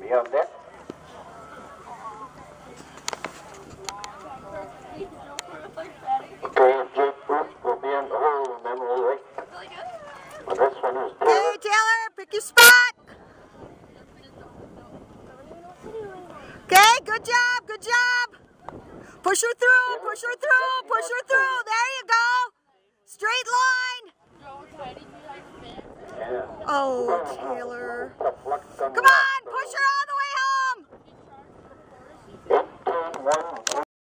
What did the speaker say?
Beyond that, okay, Jake Bruce will be in the hole, and then we'll wait. This one is Okay, Taylor, pick your spot. Okay, good job, good job. Push her through, push her through, push her through. There you go. Straight line. Oh, Taylor. Tough luck on Come on, push her all the way home. Eighteen, one,